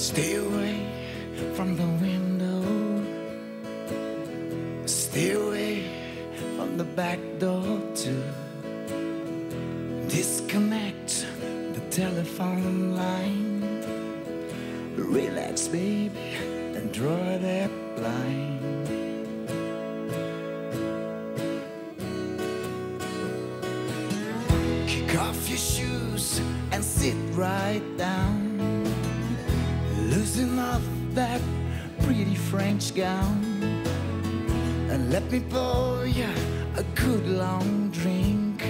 Stay away from the window. Stay away from the back door too. Disconnect the telephone line. Relax, baby, and draw that blind. Kick off your shoes and sit right down. Loosen off that pretty French gown. And let me pour you a good long drink.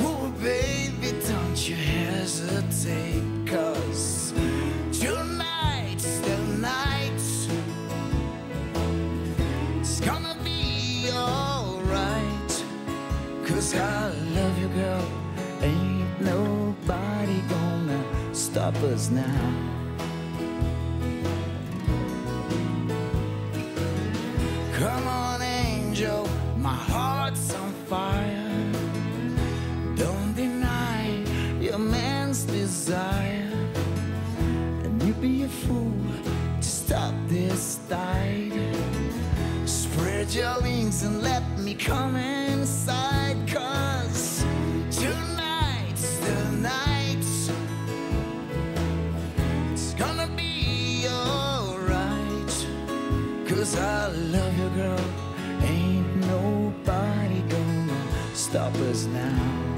Oh, baby, don't you hesitate, cause tonight's the night. It's gonna be alright. Cause I love you, girl. Ain't nobody gonna stop us now. Angel, my heart's on fire. Don't deny your man's desire. And you'd be a fool to stop this tide. Spread your wings and let me come inside. Cause tonight's the night. It's gonna be alright. Cause I love you, girl. Ain't nobody gonna stop us now.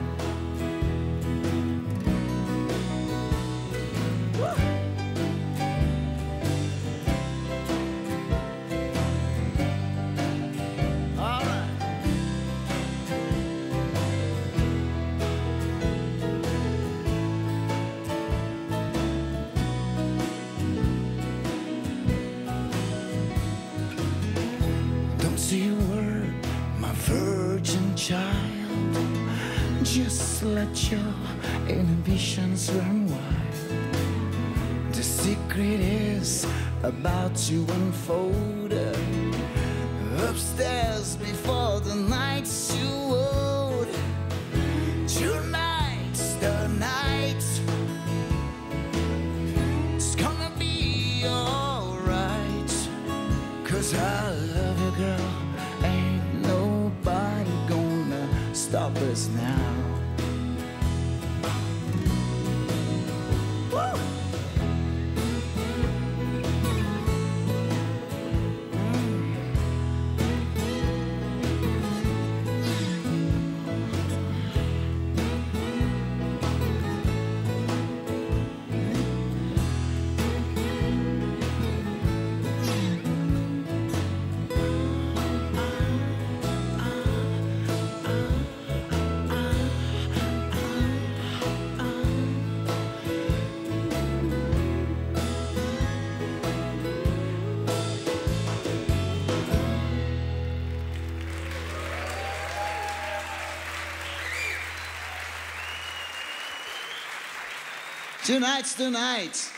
Child. Just let your inhibitions run wild. The secret is about to unfold. Upstairs before the night's stop us now. Tonight's the night.